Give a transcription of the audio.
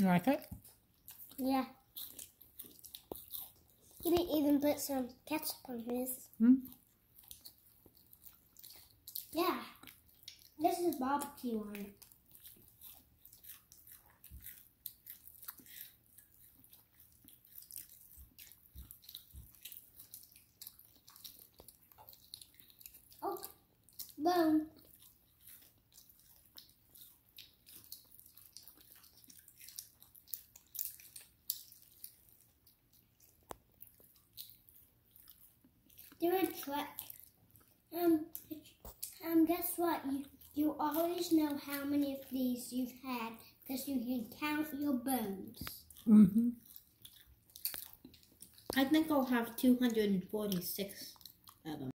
You like it? Yeah. You can even put some ketchup on this. Hmm? Yeah. This is barbecue on it. Oh, boom. Do a trick. Um, um, guess what? You you always know how many of these you've had because you can count your bones. Mm-hmm. I think I'll have 246 of them.